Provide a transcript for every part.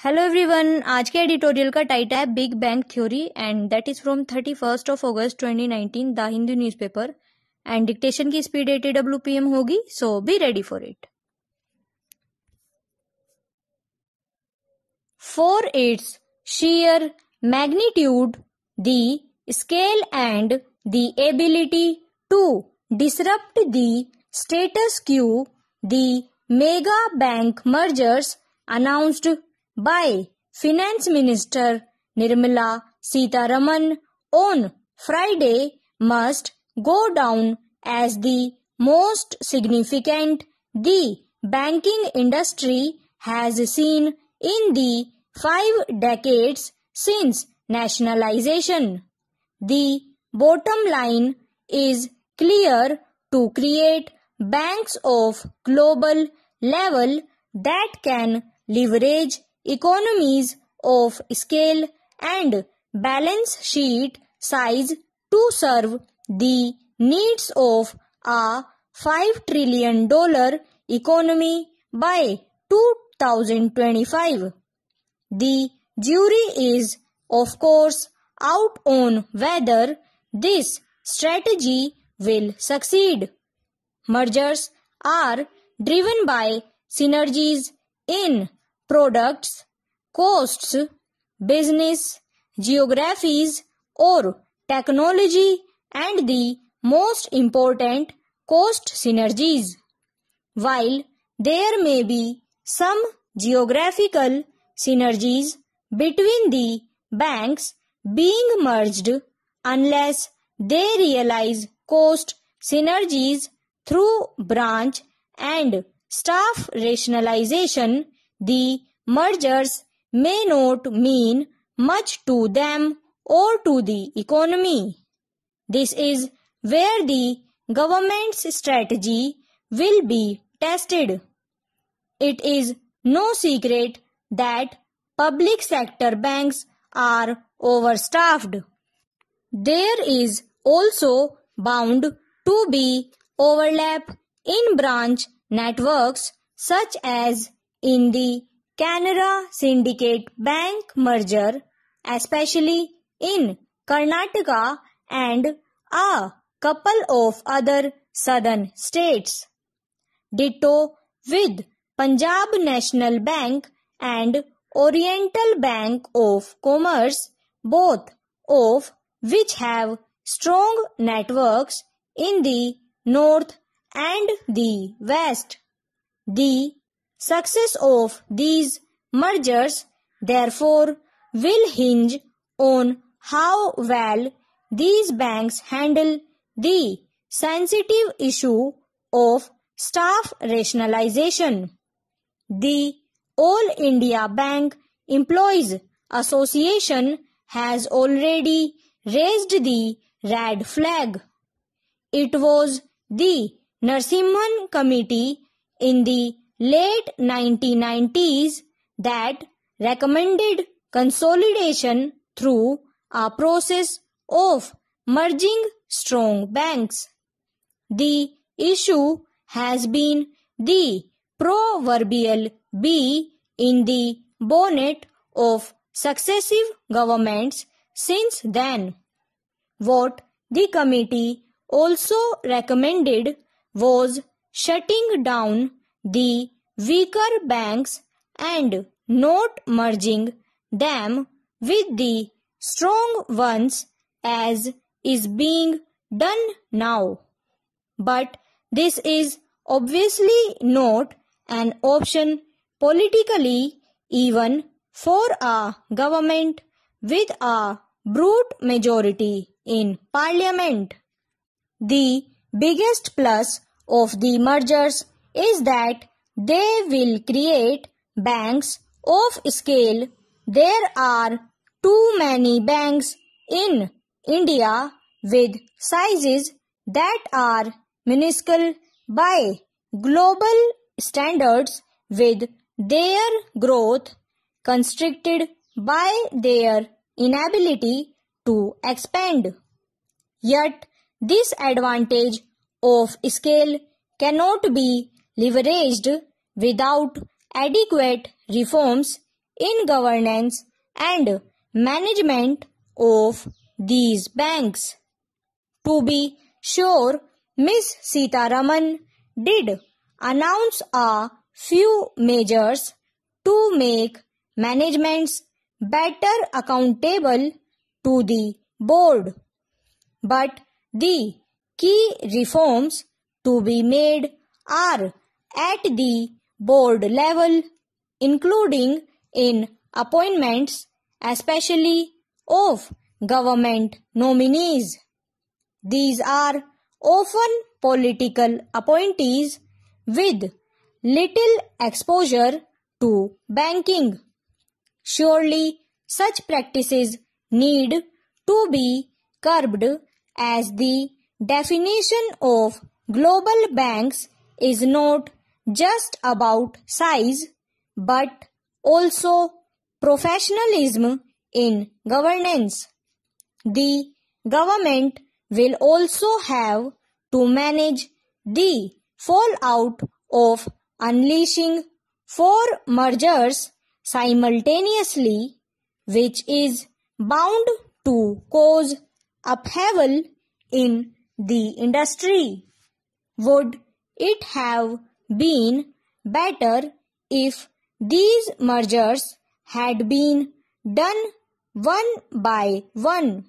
Hello everyone आज के editorial का टाइटल है big bang theory and that is from thirty first of August twenty nineteen the Hindu newspaper and dictation की speed eighty W P M होगी so be ready for it for its sheer magnitude, the scale and the ability to disrupt the status quo, the mega bank mergers announced by Finance Minister Nirmala Sitharaman on Friday must go down as the most significant the banking industry has seen in the five decades since nationalization. The bottom line is clear to create banks of global level that can leverage economies of scale and balance sheet size to serve the needs of a 5 trillion dollar economy by 2025. The jury is of course out on whether this strategy will succeed. Mergers are driven by synergies in products, costs, business, geographies or technology and the most important cost synergies. While there may be some geographical synergies between the banks being merged unless they realize cost synergies through branch and staff rationalization the mergers may not mean much to them or to the economy. This is where the government's strategy will be tested. It is no secret that public sector banks are overstaffed. There is also bound to be overlap in branch networks such as in the Canara Syndicate Bank merger, especially in Karnataka and a couple of other southern states. Ditto with Punjab National Bank and Oriental Bank of Commerce, both of which have strong networks in the north and the west. The Success of these mergers therefore will hinge on how well these banks handle the sensitive issue of staff rationalization. The All India Bank Employees Association has already raised the red flag. It was the Narasimham Committee in the late 1990s that recommended consolidation through a process of merging strong banks. The issue has been the proverbial bee in the bonnet of successive governments since then. What the committee also recommended was shutting down the weaker banks and not merging them with the strong ones as is being done now. But this is obviously not an option politically even for a government with a brute majority in parliament. The biggest plus of the mergers is that they will create banks of scale. There are too many banks in India with sizes that are minuscule by global standards with their growth constricted by their inability to expand. Yet this advantage of scale cannot be leveraged without adequate reforms in governance and management of these banks. To be sure, Ms. Sitharaman did announce a few measures to make managements better accountable to the board. But the key reforms to be made are at the board level, including in appointments, especially of government nominees. These are often political appointees with little exposure to banking. Surely such practices need to be curbed as the definition of global banks is not just about size but also professionalism in governance. The government will also have to manage the fallout of unleashing four mergers simultaneously, which is bound to cause upheaval in the industry. Would it have been better if these mergers had been done one by one?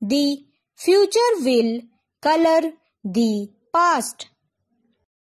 The future will color the past.